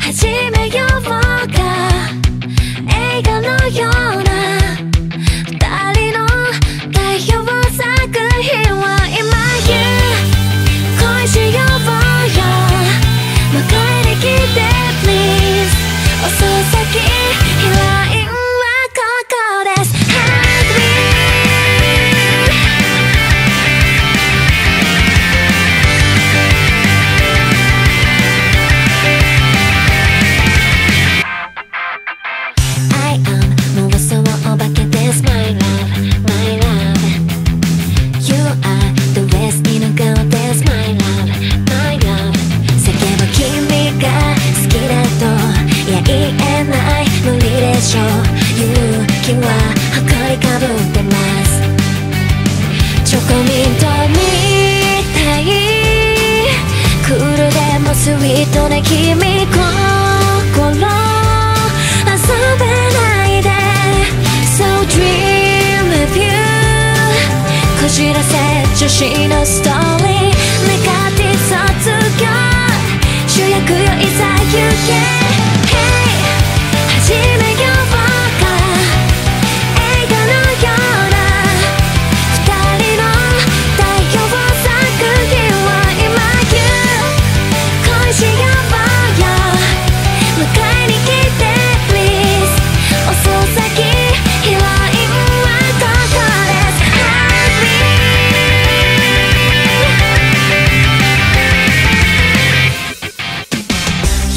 始めようか映画のような二人の代表作品は今言う恋しようよ迎えに来て please 遅咲き I am 妄想お化けです My love, my love You are the best 犬顔です My love, my love 叫ぶ君が好きだといや言えない無理でしょう勇気は誇りかぶってますチョコミントみたいクールでもスイートな君心知らせ女子のストーリー。ネガティブ卒業。主役よいざ行け。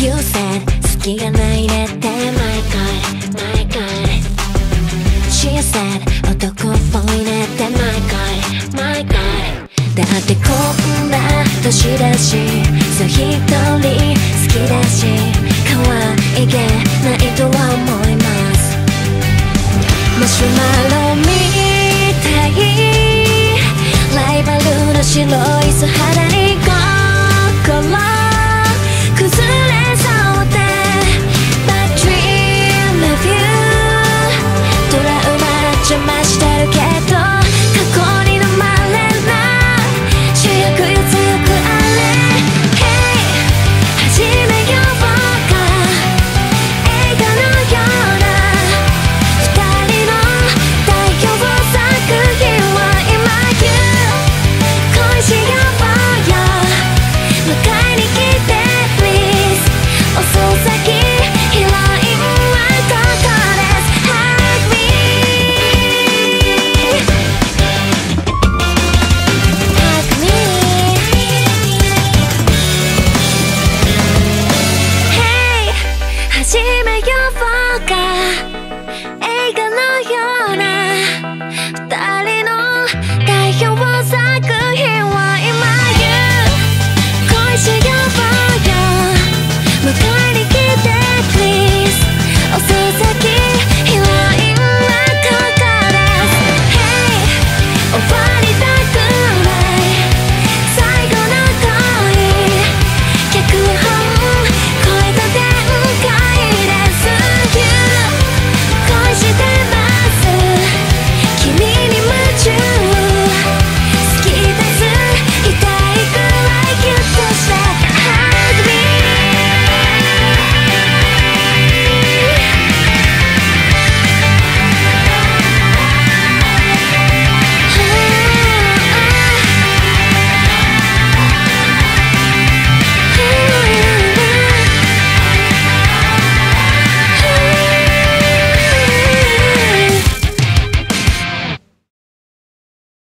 You said 好きがないねって My God, my God She said 男っぽいねって My God, my God だってこんな年だしそう一人好きだし可愛げないとは思いますマシュマロみたい。ライバルの白